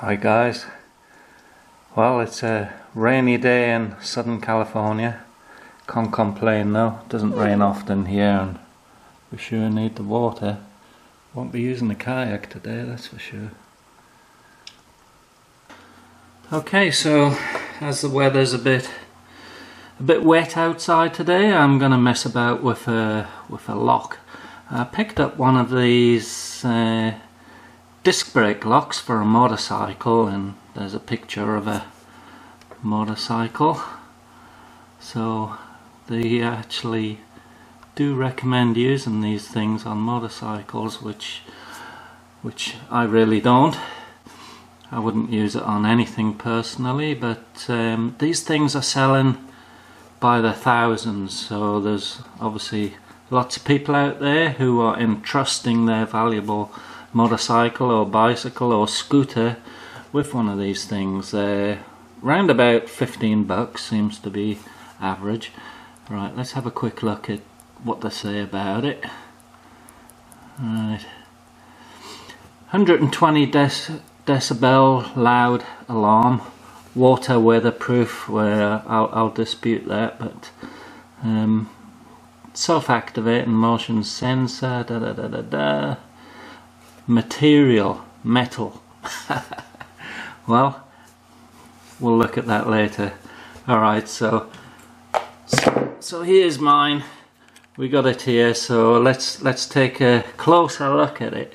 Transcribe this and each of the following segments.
Hi guys. Well, it's a rainy day in Southern California. Can't complain though. It Doesn't rain often here and we sure need the water. Won't be using the kayak today, that's for sure. Okay, so as the weather's a bit a bit wet outside today, I'm gonna mess about with a with a lock. I picked up one of these uh, disc brake locks for a motorcycle and there's a picture of a motorcycle. So they actually do recommend using these things on motorcycles which which I really don't. I wouldn't use it on anything personally but um, these things are selling by the thousands so there's obviously lots of people out there who are entrusting their valuable motorcycle or bicycle or scooter with one of these things. Uh, round about 15 bucks seems to be average. Right, let's have a quick look at what they say about it. Right. 120 dec decibel loud alarm, water weatherproof, where I'll, I'll dispute that, but um, self-activating motion sensor, da da da da da material, metal. well, we'll look at that later. Alright, so, so, so here's mine. We got it here, so let's let's take a closer look at it.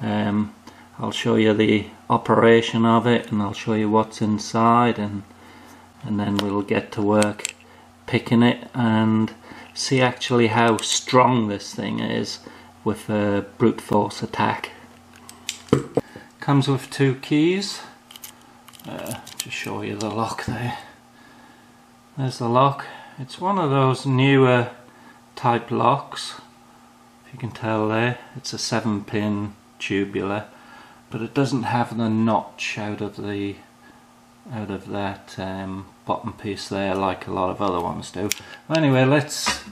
Um, I'll show you the operation of it and I'll show you what's inside and and then we'll get to work picking it and see actually how strong this thing is with a brute force attack. Comes with two keys. Uh, just show you the lock there. There's the lock. It's one of those newer type locks. If you can tell there, it's a seven pin tubular, but it doesn't have the notch out of the out of that um, bottom piece there like a lot of other ones do. Anyway, let's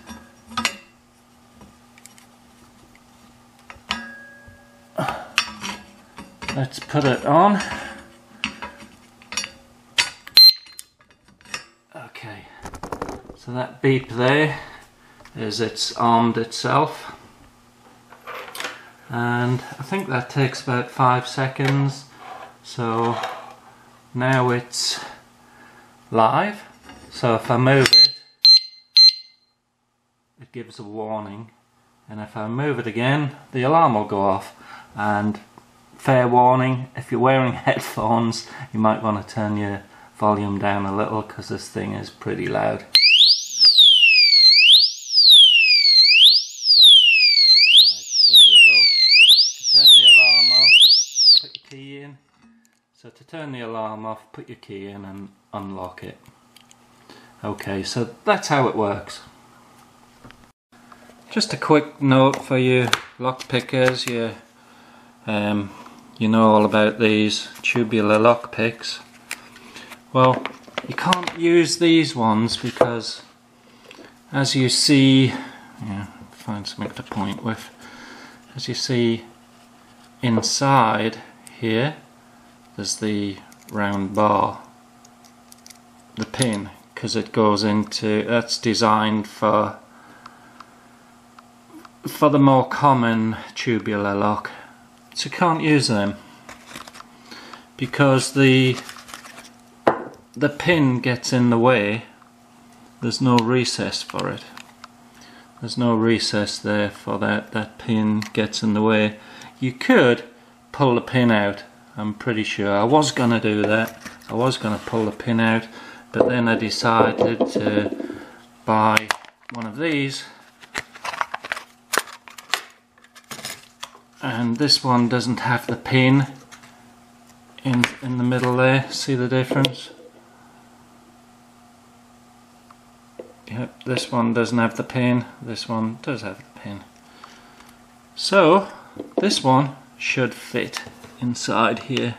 Let's put it on. Okay, so that beep there is it's armed itself. And I think that takes about five seconds. So now it's live. So if I move it, it gives a warning. And if I move it again, the alarm will go off. And fair warning, if you're wearing headphones, you might want to turn your volume down a little because this thing is pretty loud. Turn the alarm off, put the key in. So to turn the alarm off, put your key in and unlock it. Okay, so that's how it works. Just a quick note for you lock pickers, your um, you know all about these tubular lock picks well you can't use these ones because as you see yeah, find something to point with. As you see inside here there's the round bar the pin because it goes into that's designed for for the more common tubular lock so can't use them because the the pin gets in the way. There's no recess for it. There's no recess there for that that pin gets in the way. You could pull the pin out I'm pretty sure. I was gonna do that. I was gonna pull the pin out but then I decided to buy one of these and this one doesn't have the pin in, in the middle there, see the difference? Yep, this one doesn't have the pin, this one does have the pin. So, this one should fit inside here.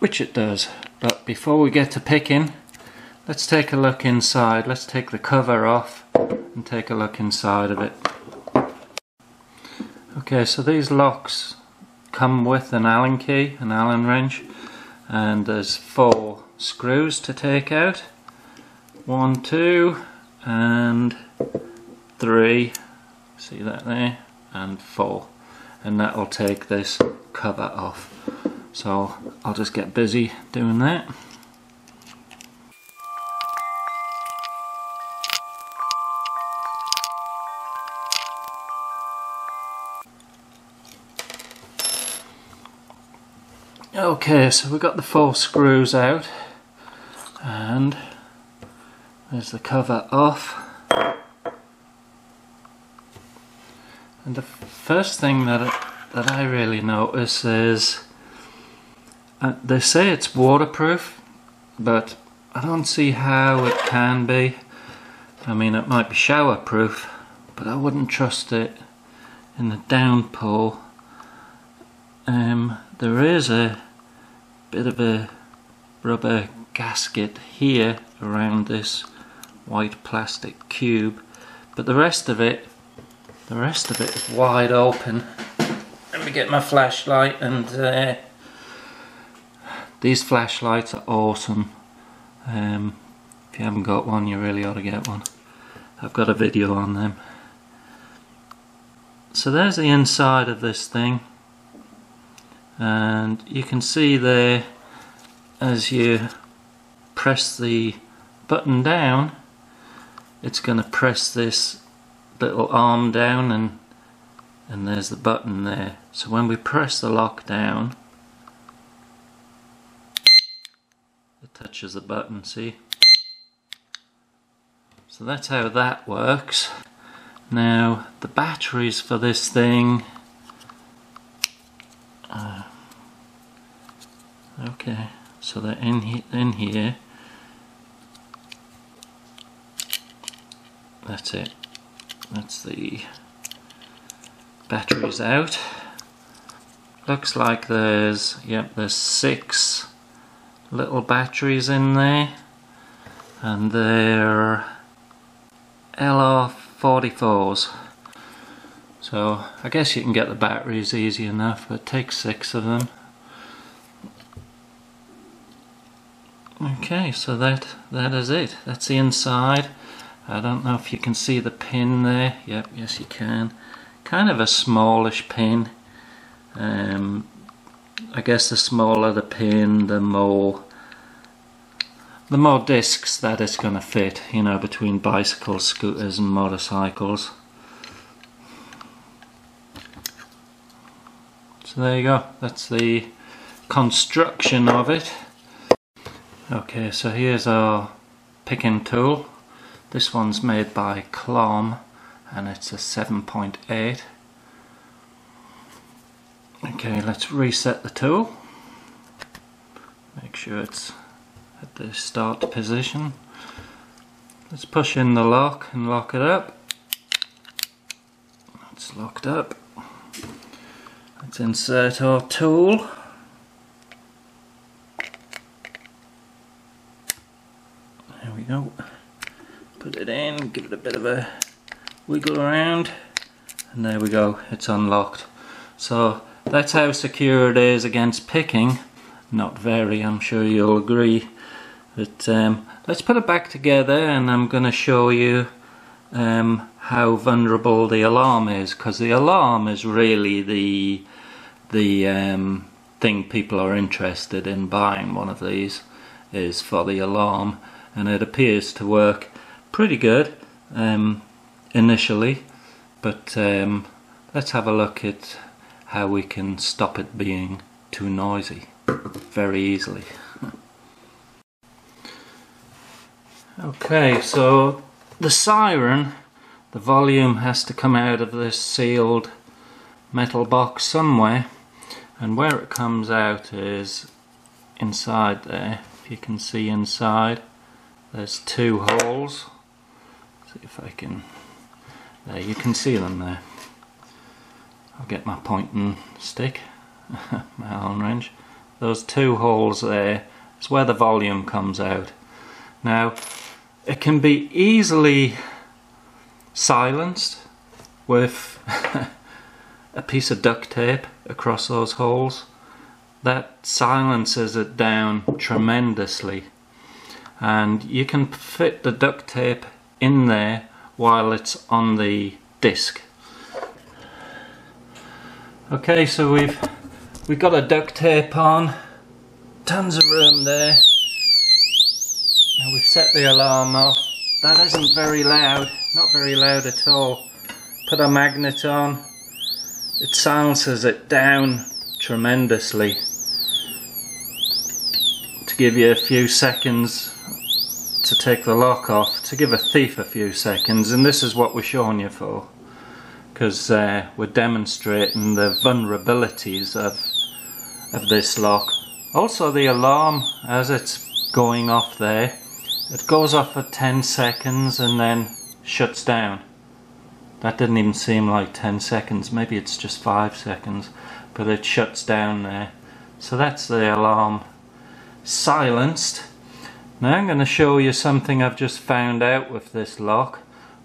Which it does, but before we get to picking, let's take a look inside. Let's take the cover off and take a look inside of it. Okay, so these locks come with an Allen key, an Allen wrench and there's four screws to take out. One, two and three, see that there, and four and that'll take this cover off. So I'll just get busy doing that. Okay, so we've got the four screws out and there's the cover off. And the first thing that that I really notice is uh, they say it's waterproof, but I don't see how it can be. I mean, it might be showerproof, but I wouldn't trust it in the downpour. Um, there is a bit of a rubber gasket here around this white plastic cube but the rest of it the rest of it is wide open. Let me get my flashlight and uh, these flashlights are awesome. Um, if you haven't got one you really ought to get one. I've got a video on them. So there's the inside of this thing and you can see there as you press the button down it's going to press this little arm down and and there's the button there. So when we press the lock down it touches the button see? So that's how that works. Now the batteries for this thing uh, okay so they're in, he in here. That's it. That's the batteries out. Looks like there's yep there's six little batteries in there. And they're LR44s so I guess you can get the batteries easy enough, but take six of them. Okay, so that that is it. That's the inside. I don't know if you can see the pin there. Yep, yes you can. Kind of a smallish pin. Um, I guess the smaller the pin, the more the more discs that it's going to fit, you know, between bicycles, scooters and motorcycles. There you go, that's the construction of it. Okay, so here's our picking tool. This one's made by Klom and it's a 7.8. Okay, let's reset the tool. Make sure it's at the start position. Let's push in the lock and lock it up. It's locked up. Let's insert our tool. There we go. Put it in, give it a bit of a wiggle around, and there we go, it's unlocked. So that's how secure it is against picking. Not very, I'm sure you'll agree. But um, let's put it back together and I'm going to show you um, how vulnerable the alarm is because the alarm is really the the um, thing people are interested in buying one of these is for the alarm and it appears to work pretty good um, initially but um, let's have a look at how we can stop it being too noisy very easily. Okay so the siren the volume has to come out of this sealed metal box somewhere and where it comes out is inside there. If you can see inside there's two holes. See if I can there you can see them there. I'll get my pointing stick my Allen wrench. Those two holes there is where the volume comes out. Now it can be easily silenced with a piece of duct tape across those holes. That silences it down tremendously. And you can fit the duct tape in there while it's on the disc. Okay so we've we've got a duct tape on. Tons of room there. Now we've set the alarm off. That isn't very loud not very loud at all. Put a magnet on it silences it down tremendously. To give you a few seconds to take the lock off to give a thief a few seconds and this is what we're showing you for because uh, we're demonstrating the vulnerabilities of of this lock. Also the alarm as it's going off there it goes off for 10 seconds and then shuts down that didn't even seem like 10 seconds, maybe it's just 5 seconds, but it shuts down there. So that's the alarm silenced. Now I'm going to show you something I've just found out with this lock.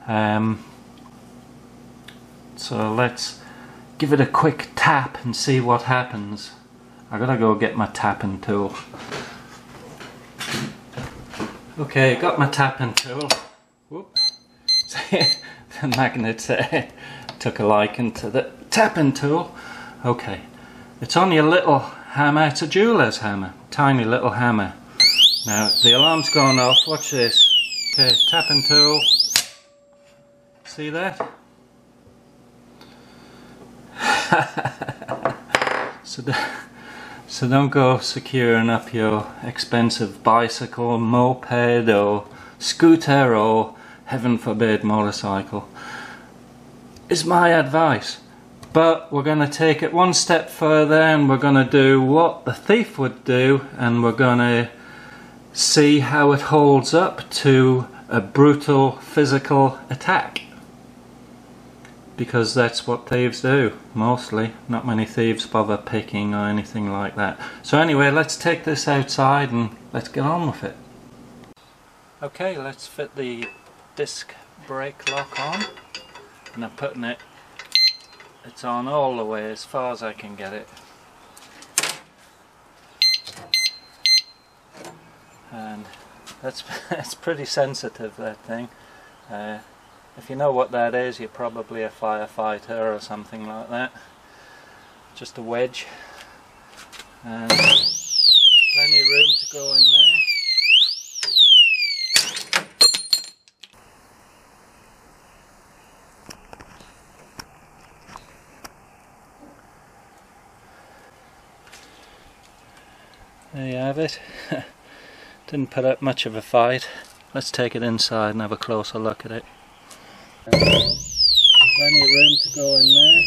Um, so let's give it a quick tap and see what happens. I gotta go get my tapping tool. Okay, got my tapping tool. The magnet uh, took a liking to the tapping tool. Okay, it's only a little hammer, it's a jeweler's hammer, tiny little hammer. Now the alarm's gone off, watch this. Okay, tapping tool. See that? so, so don't go securing up your expensive bicycle, moped or scooter or heaven forbid motorcycle is my advice. But we're going to take it one step further and we're going to do what the thief would do and we're going to see how it holds up to a brutal physical attack. Because that's what thieves do mostly. Not many thieves bother picking or anything like that. So anyway let's take this outside and let's get on with it. Okay let's fit the disc brake lock on and I'm putting it it's on all the way as far as I can get it. And that's that's pretty sensitive that thing. Uh, if you know what that is you're probably a firefighter or something like that. Just a wedge. And plenty of room to go in there There you have it. Didn't put up much of a fight. Let's take it inside and have a closer look at it. Plenty of room to go in there.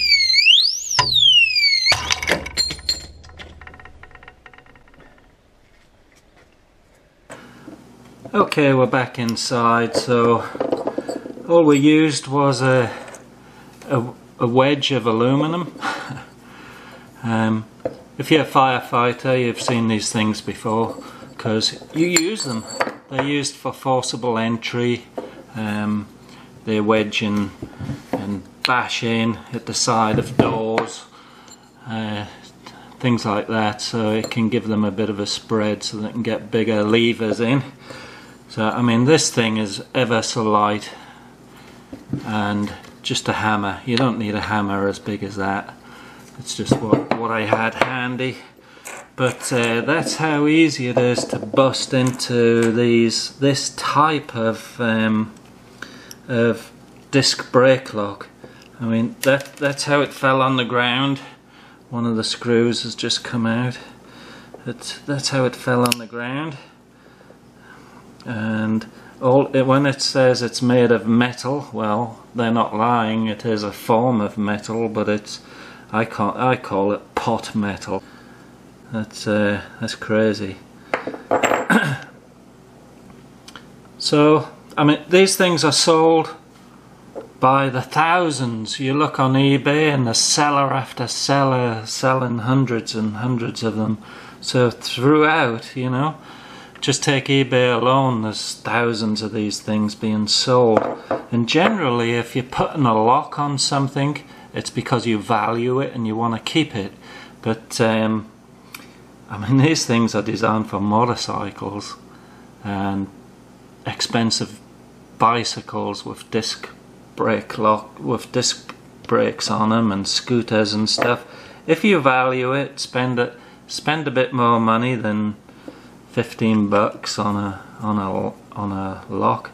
Okay, we're back inside. So all we used was a a, a wedge of aluminum. um, if you're a firefighter, you've seen these things before because you use them. They're used for forcible entry. Um, they're wedging and bashing at the side of doors, uh, things like that. So it can give them a bit of a spread so they can get bigger levers in. So I mean, this thing is ever so light and just a hammer. You don't need a hammer as big as that. It's just what, what I had handy. But uh, that's how easy it is to bust into these this type of um, of disc brake lock. I mean that that's how it fell on the ground. One of the screws has just come out. It's, that's how it fell on the ground. And all when it says it's made of metal, well, they're not lying. It is a form of metal, but it's I call I call it pot metal. That's uh, that's crazy. so I mean these things are sold by the thousands. You look on eBay and the seller after seller selling hundreds and hundreds of them. So throughout, you know, just take eBay alone, there's thousands of these things being sold. And generally, if you're putting a lock on something, it's because you value it and you want to keep it. But um, I mean, these things are designed for motorcycles and expensive bicycles with disc brake lock with disc brakes on them and scooters and stuff. If you value it, spend it, spend a bit more money than 15 bucks on a on a on a lock,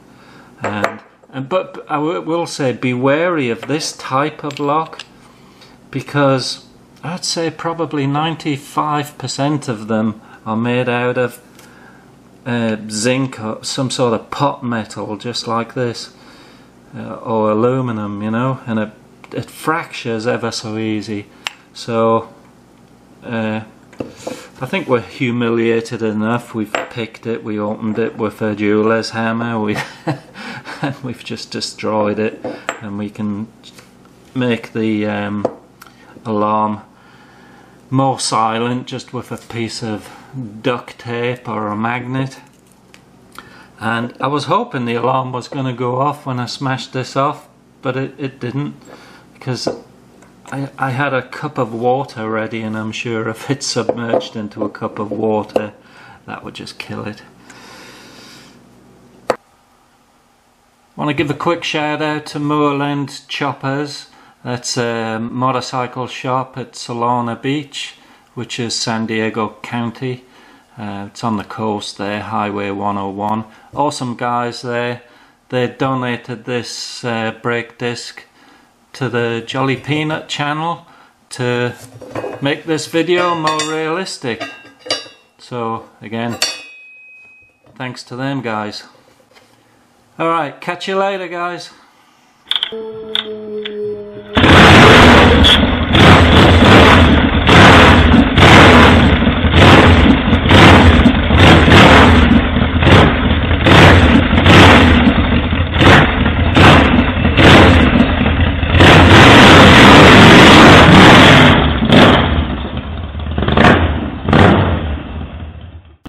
and but I will say be wary of this type of lock because I'd say probably 95% of them are made out of uh, zinc or some sort of pot metal just like this uh, or aluminum you know and it, it fractures ever so easy. So uh, I think we're humiliated enough. We've picked it we opened it with a jeweler's hammer we and we've just destroyed it and we can make the um, alarm more silent just with a piece of duct tape or a magnet and I was hoping the alarm was going to go off when I smashed this off but it, it didn't because I, I had a cup of water ready and I'm sure if it submerged into a cup of water that would just kill it. Want to give a quick shout out to Moorland Choppers that's a motorcycle shop at Solana Beach, which is San Diego County. Uh, it's on the coast there, Highway 101. Awesome guys there. They donated this uh, brake disc to the Jolly Peanut channel to make this video more realistic. So again, thanks to them guys. Alright, catch you later guys.